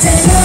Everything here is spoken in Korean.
제발